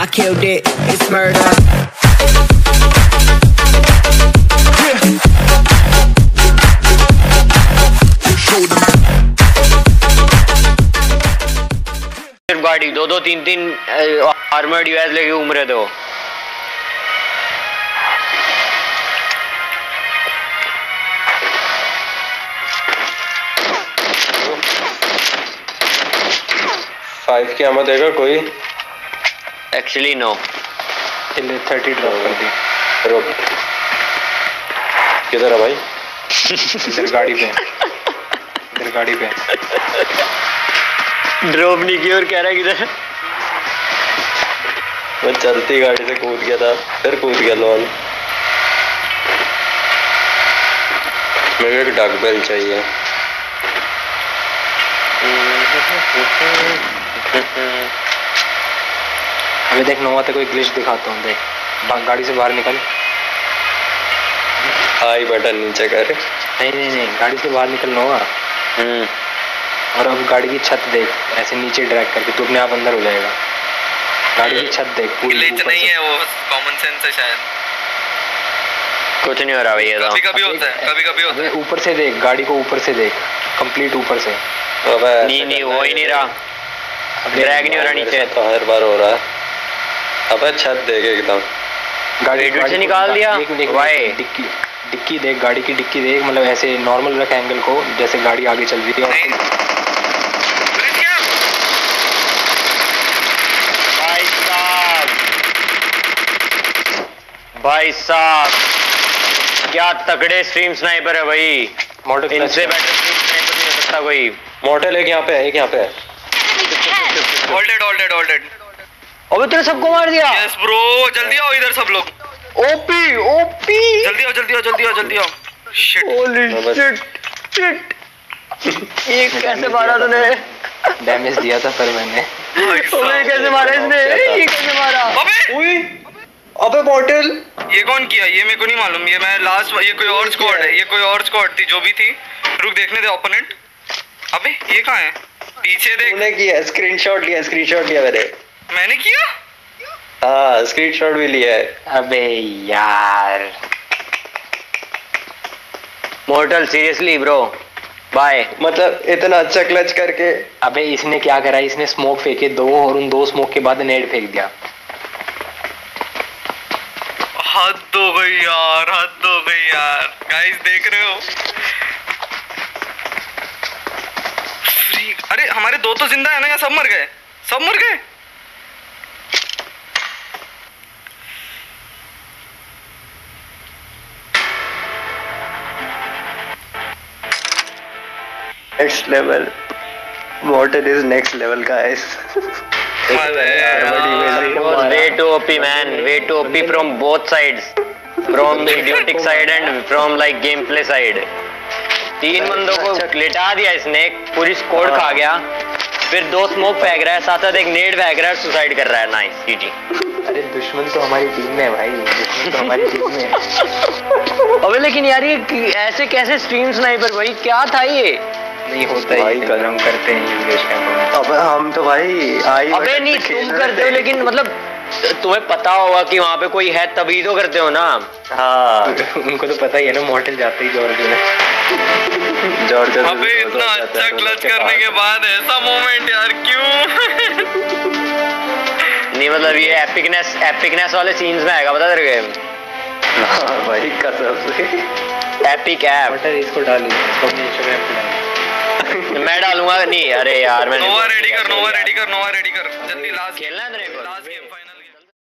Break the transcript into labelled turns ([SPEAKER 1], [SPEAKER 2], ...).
[SPEAKER 1] I killed it, it's murder.
[SPEAKER 2] गाड़ी दो दो तीन तीन आर्मर्ड यूएस लेके घूम रहे थे वो।
[SPEAKER 3] फाइव की आमद देगा कोई?
[SPEAKER 2] एक्चुअली नो
[SPEAKER 4] चलिए थर्टी ड्रॉप कर दी
[SPEAKER 3] रुक किधर है भाई?
[SPEAKER 4] इधर गाड़ी पे। इधर गाड़ी पे।
[SPEAKER 2] ड्रॉप नहीं की और कह रहा है किधर
[SPEAKER 3] मैं चलती गाड़ी से कूद गया था फिर कूद गया लोन मेरे को एक डग बेल चाहिए।
[SPEAKER 4] अभी देख नोवा तो कोई ग्लिच दिखाता हूँ देख। गाड़ी से बाहर निकल।
[SPEAKER 3] आई बटन नीचे कर।
[SPEAKER 4] नहीं नहीं नहीं गाड़ी से बाहर निकल नोवा
[SPEAKER 2] हम्म।
[SPEAKER 4] और अब गाड़ी की छत देख ऐसे नीचे ड्रैग करके तू अपने आप अंदर हो जाएगा। गाड़ी की छत देख पूरी
[SPEAKER 5] ग्लिच नहीं
[SPEAKER 4] से।
[SPEAKER 5] है वो कॉमन सेंस है शायद।
[SPEAKER 2] कुछ नहीं हो रहा भैया
[SPEAKER 5] कभी
[SPEAKER 2] तो
[SPEAKER 5] कभी होता है कभी कभी होता है।
[SPEAKER 4] ऊपर से देख गाड़ी को ऊपर से देख कंप्लीट ऊपर से।
[SPEAKER 2] नहीं नहीं हो ही नहीं रहा। ड्रैग नहीं हो रहा नीचे।
[SPEAKER 3] तो हर बार हो रहा है। अबे छत देख एकदम।
[SPEAKER 4] गाड़ी गाड़ी
[SPEAKER 2] से निकाल दिया?
[SPEAKER 4] देख डिक्की डिक्की देख गाड़ी की डिक्की देख मतलब ऐसे नॉर्मल रख एंगल को जैसे गाड़ी आगे चल रही है और
[SPEAKER 2] भाई साहब। भाई साहब क्या तगड़े स्ट्रीम स्नाइपर है भाई।
[SPEAKER 4] मॉडल
[SPEAKER 2] इनसे बेटर स्ट्रीम स्नाइपर नहीं हो सकता कोई।
[SPEAKER 3] मोटेल एक यहाँ पे है एक यहाँ पे है।
[SPEAKER 5] होल्डेड होल्डेड होल्डेड
[SPEAKER 2] अबे तूने सबको मार दिया।
[SPEAKER 5] यस ब्रो जल्दी आओ इधर सब लोग।
[SPEAKER 2] OP OP.
[SPEAKER 5] जल्दी आओ जल्दी आओ जल्दी आओ जल्दी आओ। शिट
[SPEAKER 2] होली शिट शिट ये कैसे मारा तूने?
[SPEAKER 4] डैमेज दिया था पर मैंने।
[SPEAKER 2] ओए कैसे मारा इसने? ये कैसे मारा?
[SPEAKER 5] अबे!
[SPEAKER 3] अबे मोटेल
[SPEAKER 5] ये कौन किया? ये मेरे को नहीं मालूम। ये मैं लास्ट ये कोई और स्क्वाड है? ये कोई और स्क्वाड थी जो भी थी। रुक देखने दे ओपोनेंट अबे ये कहाँ है? पीछे देख।
[SPEAKER 3] तूने किया स्क्रीनशॉट लिया स्क्रीनशॉट लिया मैंने
[SPEAKER 5] मैंने किया?
[SPEAKER 3] हाँ स्क्रीनशॉट भी लिया है।
[SPEAKER 4] अबे यार।
[SPEAKER 2] मोर्टल सीरियसली ब्रो बाय
[SPEAKER 3] मतलब इतना अच्छा क्लच करके।
[SPEAKER 4] अबे इसने क्या करा? इसने स्मोक फेंके दो और उन दो स्मोक के बाद नेट फेंक दिया।
[SPEAKER 5] हद हो गई यार हद हो गई यार। गाइस देख रहे हो? अरे हमारे दो तो ज़िंदा है ना या सब मर गए? सब मर गए?
[SPEAKER 3] Next level motel is next level guys?
[SPEAKER 2] way too OP man. Way too OP from both sides. From idiotic side and from like gameplay side. तीन बंदों को लिटा दिया इसने। पूरी स्कोर खा गया। फिर दो स्मोक फेंक रहा है साथ साथ एक नेड फेंक रहा है सुसाइड कर रहा है। नाइस जी
[SPEAKER 4] अरे दुश्मन तो हमारी टीम में है भाई। दुश्मन तो हमारी टीम में है।
[SPEAKER 2] अबे लेकिन यार ये ऐसे कैसे स्ट्रीम स्नाइपर भाई क्या था ये?
[SPEAKER 4] नहीं होता है
[SPEAKER 3] भाई,
[SPEAKER 4] ये
[SPEAKER 3] कल-
[SPEAKER 4] हम करते हैं
[SPEAKER 3] अबे हम तो भाई आई
[SPEAKER 2] अबे नहीं तुम करते हो लेकिन मतलब तुम्हें पता होगा कि वहाँ पे कोई है तभी तो करते हो ना।
[SPEAKER 3] हाँ।
[SPEAKER 4] उनको तो पता ही है ना मॉडल जाते ही ज़ोर में
[SPEAKER 3] जॉर्ज
[SPEAKER 5] अबे इतना अच्छा क्लच करने के बाद ऐसा मोमेंट यार क्यों?
[SPEAKER 2] नहीं मतलब ये एपिकनेस एपिकनेस वाले सीन्स में आएगा बता तेरे
[SPEAKER 3] हाँ भाई कसम से।
[SPEAKER 2] एपिक ऐप
[SPEAKER 4] मटर इसको डाली इसको अपने इंस्टाग्राम पे
[SPEAKER 2] मैं डालूँगा नहीं अरे यार मैं
[SPEAKER 5] नोवा रेडी कर नोवा रेडी कर नोवा रेडी कर। जल्दी लास्ट
[SPEAKER 2] खेलना है तेरे को।
[SPEAKER 5] Last game